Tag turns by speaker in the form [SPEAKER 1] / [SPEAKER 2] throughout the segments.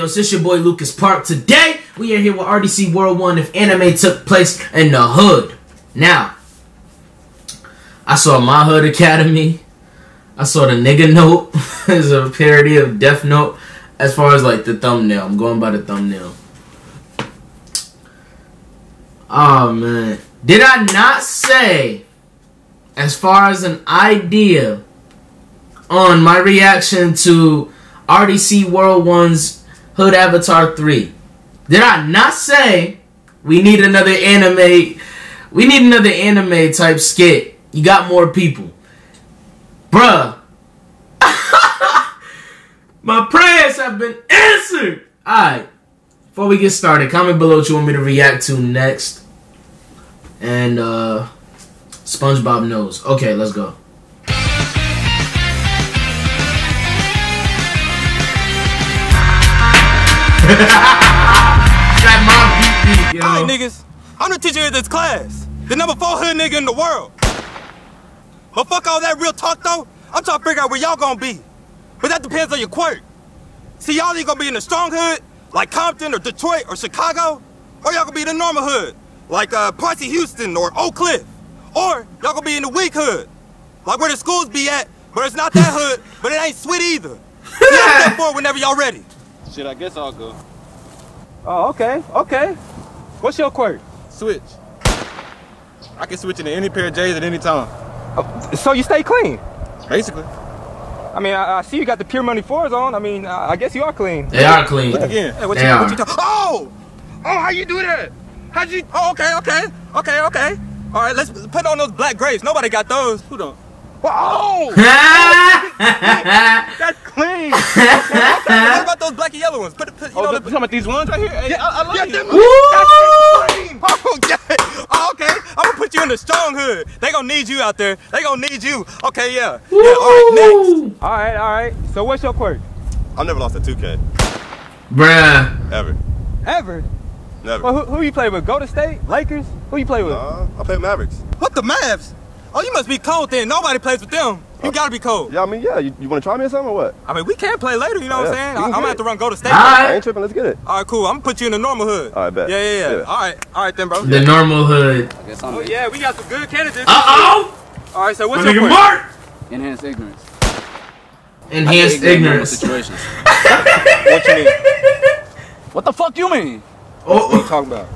[SPEAKER 1] Symbiotes. It's your boy Lucas Park. Today, we are here with RDC World 1 if anime took place in the hood. Now, I saw My Hood Academy. I saw the nigga note. it's a parody of Death Note. As far as like the thumbnail, I'm going by the thumbnail. Oh man. Did I not say, as far as an idea on my reaction to RDC World 1's Hood Avatar 3. Did I not say we need another anime we need another anime type skit? You got more people. Bruh. my prayers have been answered. Alright. Before we get started, comment below what you want me to react to next. And uh SpongeBob knows. Okay, let's go. Got my beat beat, yo.
[SPEAKER 2] Alright, niggas. I'm the teacher of this class. The number four hood nigga in the world. But fuck all that real talk, though. I'm trying to figure out where y'all gonna be. But that depends on your quirk. See, y'all either gonna be in the strong hood, like Compton or Detroit or Chicago, or y'all gonna be in the normal hood, like uh, Parsi Houston or Oak Cliff. Or y'all gonna be in the weak hood, like where the schools be at, but it's not that hood, but it ain't sweet either. See, I'm whenever y'all ready.
[SPEAKER 3] Shit, I guess I'll go.
[SPEAKER 2] Oh, okay, okay. What's your quirk?
[SPEAKER 3] Switch. I can switch into any pair of J's at any time.
[SPEAKER 2] Oh, so you stay clean?
[SPEAKER 3] Basically.
[SPEAKER 2] I mean, I, I see you got the Pure Money 4s on. I mean, I, I guess you are clean.
[SPEAKER 1] They are clean.
[SPEAKER 3] Look again.
[SPEAKER 2] Hey, what
[SPEAKER 1] They
[SPEAKER 2] you,
[SPEAKER 1] are.
[SPEAKER 2] what you talk- Oh! Oh, how you do that? How'd you? Oh, okay, okay, okay, okay. All right, let's put on those black grapes. Nobody got those.
[SPEAKER 3] Who don't?
[SPEAKER 2] Oh,
[SPEAKER 1] yeah,
[SPEAKER 2] that's clean. Okay, what about those black and yellow ones? Put, put you
[SPEAKER 3] Oh,
[SPEAKER 2] know,
[SPEAKER 3] you
[SPEAKER 2] the,
[SPEAKER 3] talking about these ones right here? Hey, I, I like
[SPEAKER 2] yeah,
[SPEAKER 3] it.
[SPEAKER 2] them,
[SPEAKER 1] Woo!
[SPEAKER 2] Oh, yeah. Oh, okay, I'm gonna put you in the strong hood. They gonna need you out there. They gonna need you. Okay, yeah. Yeah. All right, next. All right, all right. So what's your quirk?
[SPEAKER 3] I've never lost a 2K.
[SPEAKER 1] Bruh.
[SPEAKER 3] Ever.
[SPEAKER 2] Ever?
[SPEAKER 3] Never.
[SPEAKER 2] Well, who, who you play with? Golden State, Lakers? Who you play with?
[SPEAKER 3] Nah, I play Mavericks.
[SPEAKER 2] What the Mavs? Oh, you must be cold then. Nobody plays with them. You gotta be cold.
[SPEAKER 3] Yeah, I mean, yeah. You, you want to try me or something or what?
[SPEAKER 2] I mean, we can play later, you know what I'm saying? I, I'm gonna have to
[SPEAKER 3] it.
[SPEAKER 2] run Golden State.
[SPEAKER 1] All
[SPEAKER 3] I ain't tripping. Let's get it.
[SPEAKER 2] All right, cool. I'm gonna put you in the normal hood.
[SPEAKER 3] All right, bet.
[SPEAKER 2] Yeah, yeah, yeah.
[SPEAKER 3] Yeah.
[SPEAKER 2] All right, all right then, bro.
[SPEAKER 1] The normal hood.
[SPEAKER 2] Oh, yeah, we got some good candidates.
[SPEAKER 1] Uh oh!
[SPEAKER 2] All right, so what's
[SPEAKER 1] My
[SPEAKER 2] your
[SPEAKER 1] nigga
[SPEAKER 2] quirk?
[SPEAKER 1] Mark!
[SPEAKER 4] Enhanced ignorance.
[SPEAKER 1] Enhanced
[SPEAKER 4] Ignorant in normal
[SPEAKER 1] ignorance.
[SPEAKER 4] situations.
[SPEAKER 2] What you mean?
[SPEAKER 4] what the fuck you mean?
[SPEAKER 2] What
[SPEAKER 1] Oh,
[SPEAKER 2] you talking about?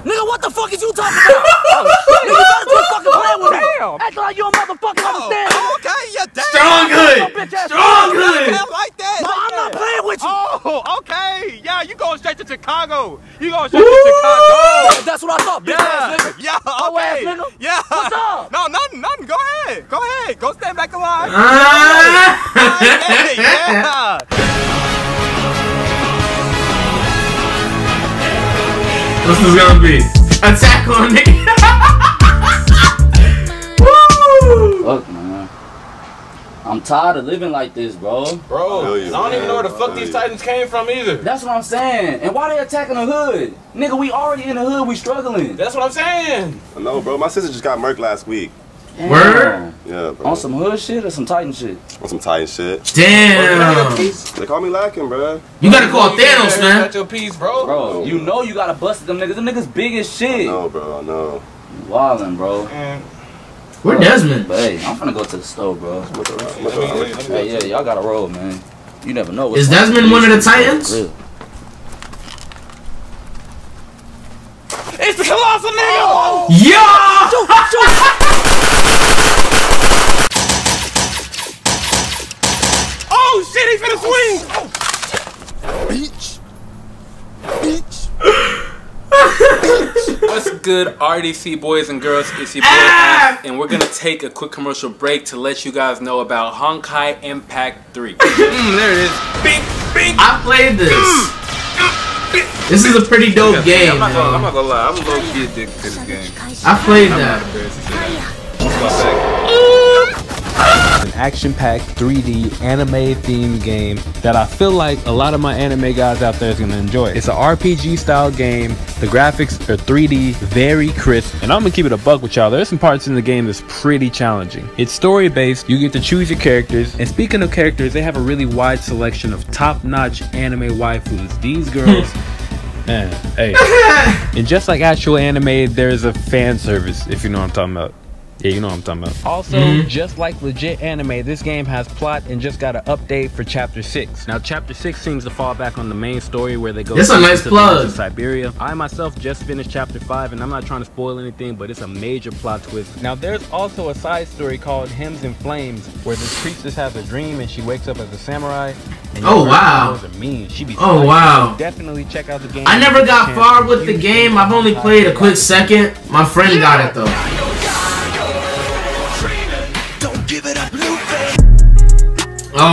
[SPEAKER 4] Nigga, what the fuck is you talking about? oh, shit. Nigga, you better quit fucking playing with me.
[SPEAKER 2] Damn.
[SPEAKER 4] Act like you a motherfucking understand.
[SPEAKER 2] Oh, okay, yeah, damn.
[SPEAKER 1] strong hood! Strong hood!
[SPEAKER 2] Like that.
[SPEAKER 4] No,
[SPEAKER 2] like
[SPEAKER 4] I'm not playing with you.
[SPEAKER 2] Oh, okay. Yeah, you going straight to Chicago. You going straight
[SPEAKER 1] Woo!
[SPEAKER 2] to Chicago.
[SPEAKER 4] That's what I thought, bitch ass
[SPEAKER 2] Yeah,
[SPEAKER 4] nigga.
[SPEAKER 2] yeah,
[SPEAKER 4] Oh, ass nigga.
[SPEAKER 2] Yeah.
[SPEAKER 4] What's up?
[SPEAKER 2] No, nothing, nothing. Go ahead. Go ahead. Go stand back alive.
[SPEAKER 1] Ah!
[SPEAKER 2] Hey,
[SPEAKER 1] What's this gonna be? Attack on me! Woo!
[SPEAKER 4] Fuck, man. I'm tired of living like this, bro.
[SPEAKER 3] feel
[SPEAKER 5] Bro,
[SPEAKER 3] you,
[SPEAKER 5] I don't even know where the fuck these. Titans came from either.
[SPEAKER 4] That's what I'm saying. And why they attacking the hood? Nigga, we already in the hood. We struggling.
[SPEAKER 5] That's what I'm saying.
[SPEAKER 3] I know, bro. My sister just got murked last week.
[SPEAKER 4] Damn.
[SPEAKER 1] Word?
[SPEAKER 3] Yeah, bro.
[SPEAKER 4] On some hood shit or some Titan shit?
[SPEAKER 3] On some Titan shit.
[SPEAKER 1] Damn!
[SPEAKER 3] They call me lacking, bro.
[SPEAKER 1] You gotta call
[SPEAKER 5] You can't
[SPEAKER 1] Thanos, man.
[SPEAKER 5] Got your piece, bro.
[SPEAKER 4] Bro, you know you gotta bust them niggas. Them niggas big as shit.
[SPEAKER 3] No, bro. I know.
[SPEAKER 4] Wildin', bro.
[SPEAKER 5] Man,
[SPEAKER 1] Where Desmond?
[SPEAKER 4] But hey, I'm finna go to the store, bro.
[SPEAKER 3] Gonna- gonna-
[SPEAKER 4] Hey, yeah, y'all gotta roll, man. You never know. what's
[SPEAKER 1] Is. Desmond one of the Titans?
[SPEAKER 4] Real.
[SPEAKER 5] It's the colossal nigga.
[SPEAKER 1] Yo!
[SPEAKER 5] Shit, he's finna.
[SPEAKER 3] Beach. Beach.
[SPEAKER 5] What's good, RDC boys and girls? It's your boy
[SPEAKER 1] Ah!
[SPEAKER 5] Ash, and we're gonna take a quick commercial break to let you guys know about Honkai Impact 3. mm, there it is. Bing, bing.
[SPEAKER 1] I played this. This is a pretty dope game,
[SPEAKER 5] I'm not, gonna, I'm not gonna lie, I'm low key addicted to this game.
[SPEAKER 1] I played that.
[SPEAKER 5] Embarrassed to say that. Let's go back. action-packed 3D anime-themed game that I feel like a lot of my anime guys out there is gonna enjoy. It's an RPG style game. The graphics are 3D, very crisp, and I'm gonna keep it a bug with y'all. There's some parts in the game that's pretty challenging. It's story-based. You get to choose your characters, and speaking of characters, they have a really wide selection of top-notch anime waifus. These girls. Man, hey. and just like actual anime, there's a fan service, if you know what I'm talking about. Yeah, you know what I'm talking about. Also,
[SPEAKER 1] Mhm.
[SPEAKER 5] just like legit anime, this game has plot and just got an update for Chapter 6. Now, Chapter 6 seems to fall back on the main story where they go
[SPEAKER 1] This a nice
[SPEAKER 5] into the
[SPEAKER 1] plug.
[SPEAKER 5] woods Siberia. I myself just finished Chapter 5, and I'm not trying to spoil anything, but it's a major plot twist. Now, there's also a side story called Hymns and Flames, where this priestess has a dream and she wakes up as a samurai. And
[SPEAKER 1] Oh, wow.
[SPEAKER 5] Those are mean. She be
[SPEAKER 1] Oh, wow.
[SPEAKER 5] Definitely check out the game.
[SPEAKER 1] I never got far with the game. I've only played a quick second. My friend got it though. Oh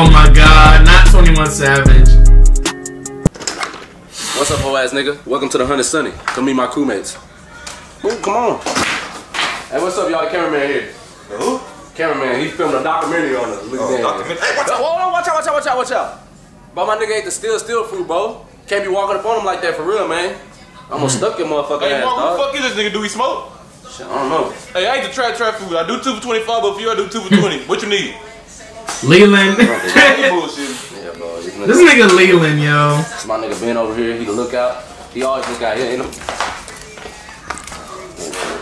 [SPEAKER 1] my god, not 21 Savage.
[SPEAKER 6] What's up, hoe ass nigga? Welcome to the Hundred Sunny. Come meet my crewmates. Ooh, come on. Hey, what's up, y'all? The cameraman here.
[SPEAKER 3] Who?
[SPEAKER 6] Cameraman, he filmed a documentary on us. Look
[SPEAKER 3] Oh,
[SPEAKER 6] at that.
[SPEAKER 3] Hey, watch out.
[SPEAKER 6] Hold on, watch out, watch out, watch out, watch out. But my nigga ate the still, still fruit, bro. Can't be walking up on him like that for real, man. I'm gonna hmm. stuck your motherfucker
[SPEAKER 3] Hey,
[SPEAKER 6] ass,
[SPEAKER 3] Mark, who the fuck is this nigga? Do he smoke?
[SPEAKER 6] Shit, I don't know.
[SPEAKER 3] Hey, I ain't the trap trap food. I do two for 25, but if you, I do two for 20. What you need?
[SPEAKER 1] Leland. This.
[SPEAKER 6] Yeah, bro. This nigga,
[SPEAKER 1] nigga Leland, yo.
[SPEAKER 6] this my nigga Ben over here. He the lookout. He always just got hit in him.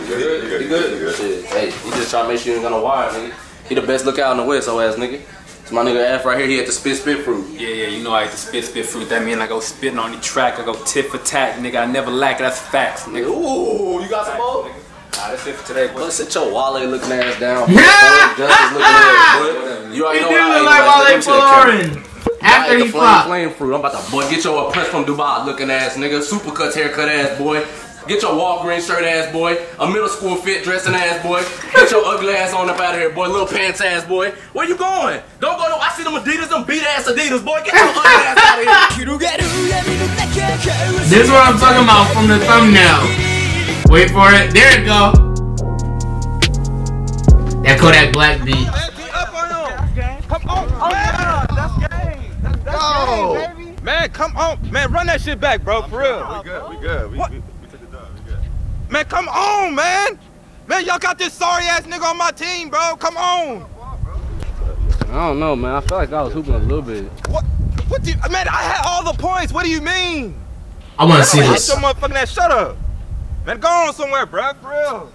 [SPEAKER 6] You good? You good? Shit. Hey, he just trying to make sure you ain't gonna wire, nigga. He the best lookout in the west, so ass nigga. It's my nigga F right here. He had the spit spit fruit.
[SPEAKER 5] Yeah, yeah, you know I hate to spit, spit fruit. That mean I go spitting on the track. I go tit for tat, nigga. I never lack. That's facts, nigga.
[SPEAKER 6] Ooh, you got some more?
[SPEAKER 5] Nah, that's it for today, boy.
[SPEAKER 6] Boy, sit your wallet looking ass down.
[SPEAKER 1] Yeah.
[SPEAKER 6] Justice looking ass. You already
[SPEAKER 1] He
[SPEAKER 6] know
[SPEAKER 1] do
[SPEAKER 6] what I
[SPEAKER 1] look like
[SPEAKER 6] boy.
[SPEAKER 1] Wale
[SPEAKER 6] Let me see the camera.
[SPEAKER 1] Florin. After he
[SPEAKER 6] the flame,
[SPEAKER 1] flopped.
[SPEAKER 6] flame fruit. I'm about to boy get your press from Dubai looking ass nigga. Supercuts haircut ass boy. Get your Walgreens shirt ass boy. A middle school fit dressing ass boy. Get your ugly ass on up out of here, boy. Little pants ass boy. Where you going? Don't go no. I see them Adidas, them beat ass Adidas, boy. Get your ugly ass out of here.
[SPEAKER 1] This is what I'm talking about from the thumbnail. Wait for it. There it go. That Kodak Black beat.
[SPEAKER 2] Man, beat up on him. Come on. Yeah. That's game. That's, that's game, baby. Man, come on. Man, run that shit back, bro. For real.
[SPEAKER 3] We good, we good. We, we, we took the dub, we good.
[SPEAKER 2] Man, come on, man. Man, y'all got this sorry ass nigga on my team, bro. Come on.
[SPEAKER 6] I don't know, man. I feel like I was hooping a little bit.
[SPEAKER 2] What? What do you, man, I had all the points. What do you mean?
[SPEAKER 1] I want to see this.
[SPEAKER 2] your motherfucking ass. Shut up. Man, go on somewhere, bro. For real.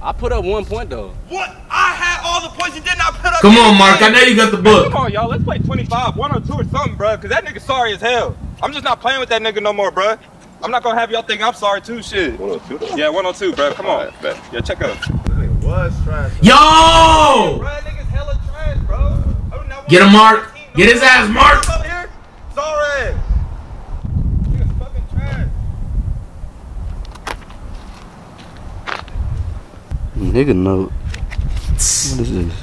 [SPEAKER 6] I put up one point though.
[SPEAKER 2] What? I had all the points. You did not put up.
[SPEAKER 1] Come on, Mark. I know you got the
[SPEAKER 2] Man,
[SPEAKER 1] book.
[SPEAKER 2] come on, y'all. Let's play 25, one or two or something, bro. Cause that nigga sorry as hell. I'm just not playing with that nigga no more, bro. I'm not gonna have y'all think I'm sorry too. Shit.
[SPEAKER 3] 102 though?
[SPEAKER 2] Yeah, 102, bro. Come on.
[SPEAKER 3] Alright, bet.
[SPEAKER 2] Yeah, check out.
[SPEAKER 3] Was trash.
[SPEAKER 1] Yo!
[SPEAKER 2] Bro, hella trash, bro. I would not
[SPEAKER 1] Get him, Mark. Get his ass, Mark.
[SPEAKER 2] Over here. Sorry ass. Nigga's fucking trash.
[SPEAKER 6] Nigga note. What is this?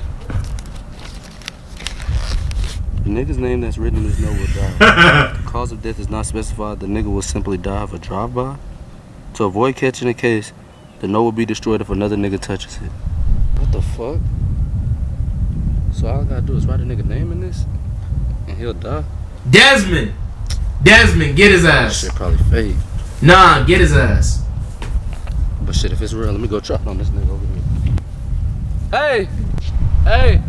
[SPEAKER 6] The nigga's name that's written in this note will die. The cause of death is not specified. The nigga will simply die of a drive-by. To avoid catching a case, the note will be destroyed if another nigga touches it. What the fuck? So all I gotta do is write a nigga name in this, and he'll die.
[SPEAKER 1] Desmond. Desmond, get his ass.
[SPEAKER 6] Shit probably fake.
[SPEAKER 1] Nah, get his ass.
[SPEAKER 6] But shit, if it's real, let me go trap on this nigga over here. Hey! Hey!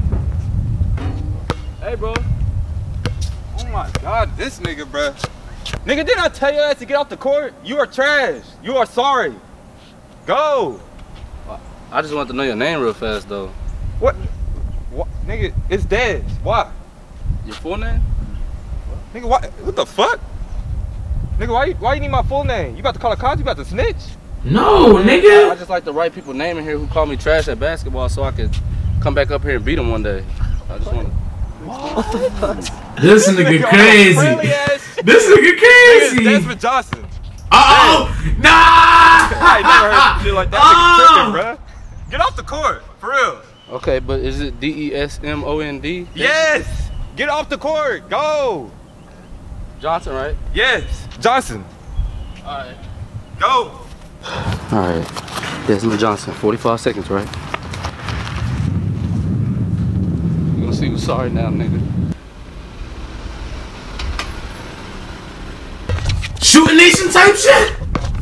[SPEAKER 6] Hey, bro.
[SPEAKER 2] Oh my god, this nigga, bro. Nigga, didn't I tell your ass to get off the court? You are trash. You are sorry. Go.
[SPEAKER 6] I just want to know your name real fast, though.
[SPEAKER 2] What? What? Nigga, it's dead. Why?
[SPEAKER 6] Your full name?
[SPEAKER 2] Nigga, what? What the fuck? Nigga, why you, why you need my full name? You about to call a cops? You about to snitch?
[SPEAKER 1] No,
[SPEAKER 6] I, I just like to write people name in here who call me trash at basketball so I could come back up here and beat them one day. I just want to.
[SPEAKER 1] This nigga
[SPEAKER 2] Friendly
[SPEAKER 1] crazy.
[SPEAKER 2] ass.
[SPEAKER 1] This nigga
[SPEAKER 2] Nigga,
[SPEAKER 1] crazy.
[SPEAKER 2] Desmond Johnson.
[SPEAKER 1] Uh oh. Nah.
[SPEAKER 2] I ain't never heard shit like that. Nigga
[SPEAKER 1] Oh.
[SPEAKER 2] tripping, bruh. Get off the court, for real.
[SPEAKER 6] Okay, but is it D E S M O N D?
[SPEAKER 2] Yes. Get off the court. Go.
[SPEAKER 6] Johnson, right?
[SPEAKER 2] Yes. Johnson.
[SPEAKER 6] Alright.
[SPEAKER 2] Go.
[SPEAKER 6] Alright. Desmond Johnson, 45 seconds, right? You gonna see you sorry now, nigga.
[SPEAKER 1] Shooting nation type shit.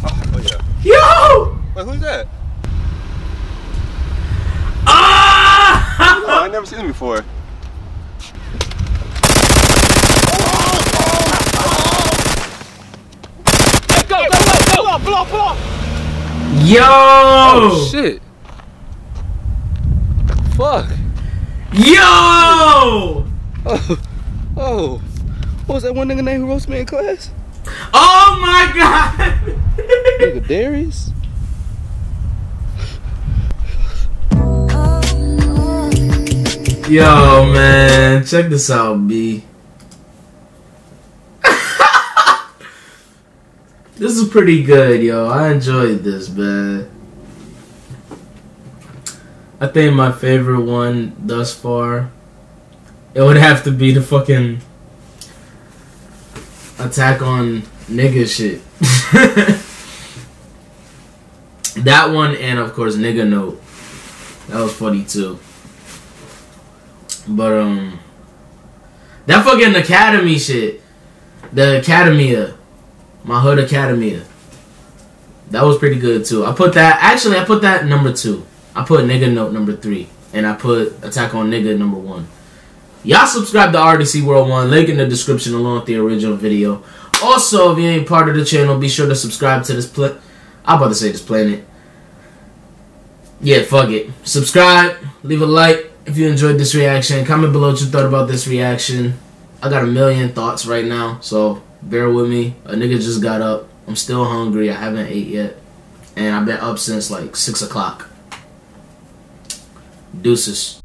[SPEAKER 3] Oh yeah.
[SPEAKER 1] Yo.
[SPEAKER 3] Wait, who's that?
[SPEAKER 1] Ah!
[SPEAKER 3] Oh, I ain't never seen him before.
[SPEAKER 4] Go, go, go, go! Pull up, pull up, pull up!
[SPEAKER 1] Yo.
[SPEAKER 6] Oh shit. Fuck.
[SPEAKER 1] Yo.
[SPEAKER 6] Oh, oh. What was that one nigga name who roasted me in class?
[SPEAKER 1] Oh my god.
[SPEAKER 6] Nigga Darius?
[SPEAKER 1] Yo, man, check this out, B. this is pretty good, yo. I enjoyed this, man. I think my favorite one thus far, it would have to be the fucking attack on nigga shit. that one, and of course, nigga note. That was funny too. But um, that fucking academy shit, the academia, my hood academia. That was pretty good too. I put that actually. I put that number two. I put nigga note number three, and I put attack on nigga number one. Y'all subscribe to RDC World One. Link in the description along with the original video. Also, if you ain't part of the channel, be sure to subscribe to this pla I'm about to say this planet. Yeah, fuck it. Subscribe, leave a like if you enjoyed this reaction. Comment below what you thought about this reaction. I got a million thoughts right now, so bear with me. A nigga just got up. I'm still hungry. I haven't ate yet. And I've been up since like 6 o'clock. Deuces.